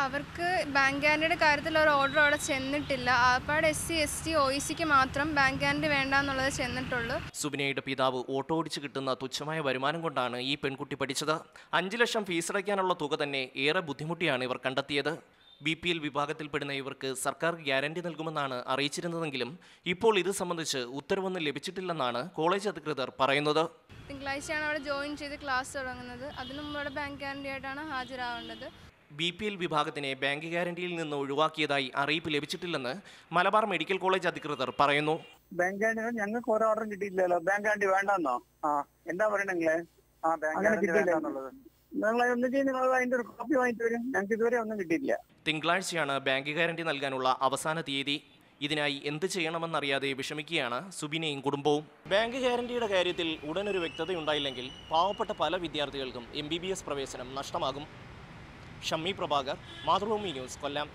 അവർക്ക് ബാങ്ക് ഗ്യാരണ്ടിയുടെ കാര്യത്തിൽ ഒരു ഓർഡർ അവിടെ ചെന്നിട്ടില്ല. ആപ്പാട് S C S T O സിക്ക് മാത്രം ബാങ്ക് ഗ്യാരണ്ടി വേണ്ട എന്നുള്ളത് ചെന്നിട്ടുള്ളൂ. സുബിനയുടെ പിതാവ് ഓട്ടോ ഓടിച്ച് കിട്ടുന്ന തുച്ഛമായ വരുമാനം കൊണ്ടാണ് ഈ പെൺകുട്ടി പഠിച്ചത്. അഞ്ച് ലക്ഷം ഫീസ് അടയ്ക്കാനുള്ള തുക തന്നെ ഏറെ ബുദ്ധിമുട്ടിയാണ് ഇവർ കണ്ടെത്തിയത്. ബി പി എൽ വിഭാഗത്തിൽപ്പെടുന്ന ഇവർക്ക് സർക്കാർ ഗ്യാരണ്ടി നൽകുമെന്നാണ് അറിയിച്ചിരുന്നതെങ്കിലും ഇപ്പോൾ ഇത് സംബന്ധിച്ച് ഉത്തരവൊന്നും ലഭിച്ചിട്ടില്ലെന്നാണ് കോളേജ് അധികൃതർ പറയുന്നത്. തിങ്കളാഴ്ചയാണ് അവിടെ ജോയിൻ ചെയ്ത് ക്ലാസ് തുടങ്ങുന്നത്. അതിനു മുമ്പ് ബാങ്ക് ഗ്യാരണ്ടി ആയിട്ടാണ് ഹാജരാവേണ്ടത് ബി പി എൽ വിഭാഗത്തിനെ ബാങ്ക് ഗ്യാരണ്ടിയിൽ നിന്ന് ഒഴിവാക്കിയതായി അറിയിപ്പ് ലഭിച്ചിട്ടില്ലെന്ന് മലബാർ മെഡിക്കൽ കോളേജ് അധികൃതർ പറയുന്നു. ബാങ്ക് ഗ്യാരണ്ടി ഞങ്ങൾക്ക് ഒരു ഓർഡറും കിട്ടിയില്ലല്ലോ ബാങ്ക് ഗ്യാരണ്ടി വേണ്ടെന്നോ? ആ എന്താ പറയണെങ്കിലേ ആ ബാങ്ക് ഗ്യാരണ്ടി വേണ്ടെന്നുള്ളത്. നിങ്ങൾ ഒന്ന് നിങ്ങൾ അതിന്റെ ഒരു കോപ്പി വാങ്ങിട്ട് വരും. ഞങ്ങൾക്ക് ഇതുവരെ ഒന്നും കിട്ടിയില്ല തിങ്കളാഴ്ചയാണ് ബാങ്ക് ഗ്യാരണ്ടി നൽകാനുള്ള അവസാന തീയതി. ഇതിനായി എന്ത് ചെയ്യണമെന്നറിയാതെ വിഷമിക്കുകയാണ് സുബിനെയും കുടുംബവും. ബാങ്ക് ഗ്യാരണ്ടിയുടെ കാര്യത്തിൽ ഉടനൊരു വ്യക്തതയുണ്ടായില്ലെങ്കിൽ പാവപ്പെട്ട പല വിദ്യാർത്ഥികൾക്കും എം ബി ബി എസ് പ്രവേശനം നഷ്ടമാകും. ഷമ്മി പ്രഭാകർ മാതൃഭൂമി ന്യൂസ് കൊല്ലം.